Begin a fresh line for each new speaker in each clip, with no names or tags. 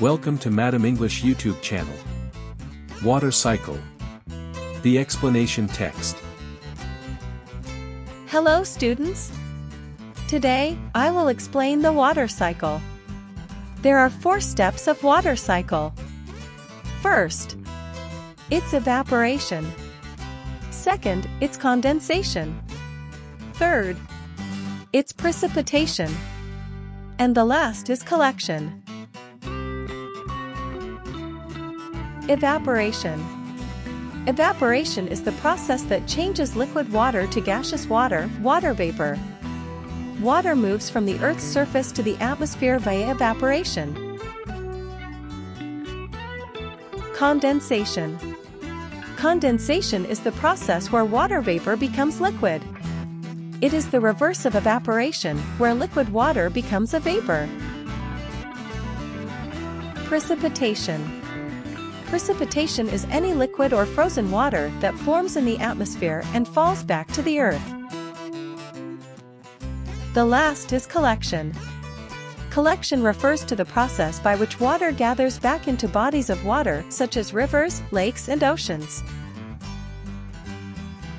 Welcome to Madam English YouTube channel. Water cycle. The explanation text.
Hello students! Today, I will explain the water cycle. There are four steps of water cycle. First, it's evaporation. Second, it's condensation. Third, it's precipitation. And the last is collection. Evaporation. Evaporation is the process that changes liquid water to gaseous water, water vapor. Water moves from the Earth's surface to the atmosphere via evaporation. Condensation. Condensation is the process where water vapor becomes liquid. It is the reverse of evaporation, where liquid water becomes a vapor. Precipitation. Precipitation is any liquid or frozen water that forms in the atmosphere and falls back to the earth. The last is collection. Collection refers to the process by which water gathers back into bodies of water such as rivers, lakes and oceans.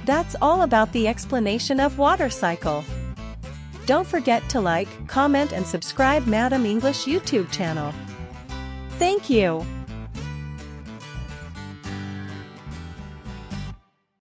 That's all about the explanation of water cycle. Don't forget to like, comment and subscribe Madam English YouTube channel. Thank you!